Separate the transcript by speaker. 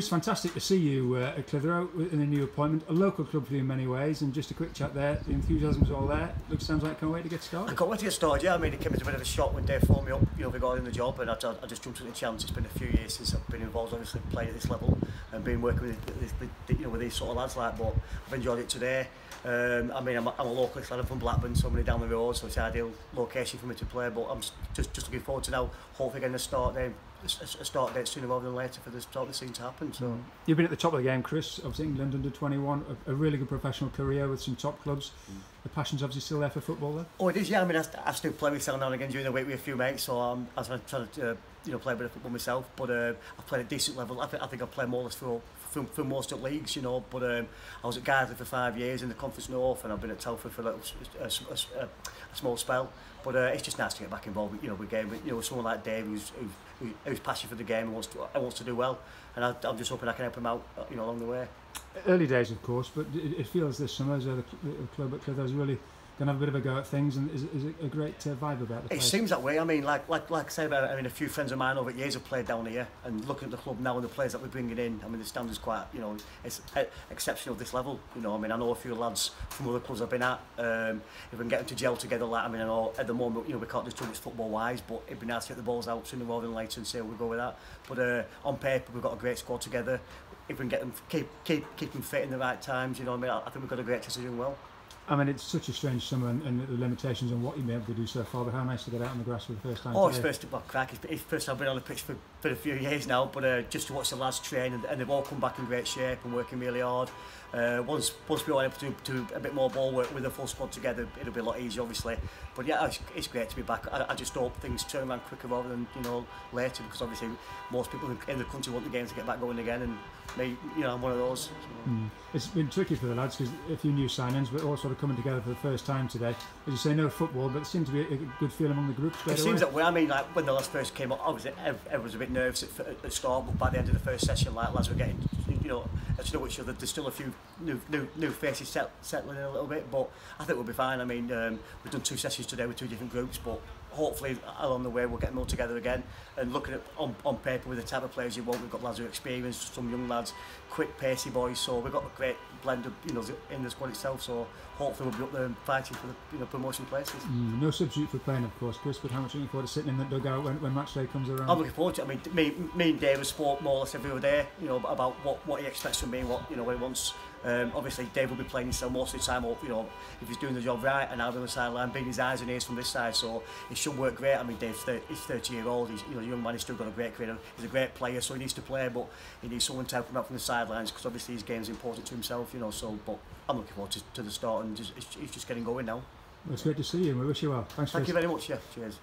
Speaker 1: It's fantastic to see you uh, at Clitheroe in a new appointment, a local club for you in many ways, and just a quick chat there. The enthusiasm's all there. Looks sounds like can't wait to get started.
Speaker 2: I can't wait to get started. Yeah, I mean, it came as a bit of a shock when Dave phoned me up, you know, regarding the job, and I, I just jumped at the chance. It's been a few years since I've been involved, obviously, playing at this level and been working with, with, with you know with these sort of lads like. But I've enjoyed it today. Um, I mean, I'm a, I'm a local lad I'm from Blackburn, so I'm only down the road, so it's an ideal location for me to play. But I'm just just looking forward to now, hopefully getting a start date, a, start date sooner rather than later for this sort of thing to happen. So.
Speaker 1: You've been at the top of the game, Chris. Obviously, England under 21, a, a really good professional career with some top clubs. The passion's obviously still there for football, though.
Speaker 2: Oh, it is, yeah. I mean, I, I still play myself now and again during the week with a few mates, so um, I was trying to, uh, you know, play a bit of football myself, but um, I've played at a decent level. I, th I think I've played more or less for, for, for most of leagues, you know, but um, I was at Gardner for five years in the Conference North and I've been at Telford for a, little, a, a, a small spell. But uh, it's just nice to get back involved with, you know, with game, with, you know, someone like Dave who's, who's, who's passionate for the game and wants to, and wants to do well. And I, I'm just hoping I can help him out, uh, you know, along the way.
Speaker 1: Early days, of course, but it, it feels this summer as though the, the club at Clitheroe really to have a bit of a go at things, and is, is it a great uh, vibe about the place.
Speaker 2: It seems that way. I mean, like like like I say, I mean, a few friends of mine over the years have played down here, and looking at the club now and the players that we're bringing in, I mean, the standard's quite, you know, it's exceptional at this level. You know, I mean, I know a few lads from other clubs I've been at. Um, if we can get them to gel together, like I mean, I know at the moment, you know, we can't do too much football wise, but it'd be nice to get the balls out sooner rather than later and see how we go with that. But uh, on paper, we've got a great squad together. If we can get them keep keep keep them fit in the right times, you know, I mean, I, I think we've got a great chance of doing well.
Speaker 1: I mean, it's such a strange summer and, and the limitations on what you've been able to do so far, but how nice to get out on the grass for the first time.
Speaker 2: Oh, it's
Speaker 1: today.
Speaker 2: first well, crack. It's, it's first I've been on the pitch for, for a few years now, but uh, just to watch the lads train and, and they've all come back in great shape and working really hard. Uh, once once we're all able to do a bit more ball work with the full squad together, it'll be a lot easier, obviously. But yeah, it's, it's great to be back. I, I just hope things turn around quicker rather than you know later, because obviously most people in the country want the game to get back going again, and me, you know, I'm one of those. So.
Speaker 1: Mm. It's been tricky for the lads because a few new signings, but all sort of coming together for the first time today. As you say, no football, but it seemed to be a, good feel among the group
Speaker 2: It
Speaker 1: away.
Speaker 2: seems that way. I mean, like when the last first came up, obviously everyone was a bit nervous at, at the start, but by the end of the first session, like lads were getting, you know, to know each other. There's still a few new new, new faces set, settling in a little bit, but I think we'll be fine. I mean, um, we've done two sessions today with two different groups, but hopefully along the way we'll get them all together again. And looking at on, on paper with the type of players you want, we've got lads who are experienced, some young lads, quick, pacey boys. So we've got a great blend of you know in the squad itself. So hopefully we'll be up there and fighting for the you know promotion places.
Speaker 1: Mm, no substitute for playing, of course, Chris, but how much are you looking forward to sitting in the dugout when, when match day comes around?
Speaker 2: I'm looking forward to it. I mean, me, me and have spoke more or less every other day, you know, about what, what he expects from me, what you know, what he wants. Um, obviously, Dave will be playing himself most of the time, or, you know, if he's doing the job right, and I'll be on the sideline, being his eyes and ears from this side, so it should work great. I mean, Dave's 30, he's 30 year old, he's you know, a young man, he's still got a great career. He's a great player, so he needs to play, but he needs someone to help him out from the sidelines, because obviously his game's important to himself, you know. So, but I'm looking forward to, to the start, and just, it's, it's just getting going now.
Speaker 1: Well, it's great to see you, and we wish you well. Thanks,
Speaker 2: Thank
Speaker 1: Chris.
Speaker 2: you very much. Yeah, cheers.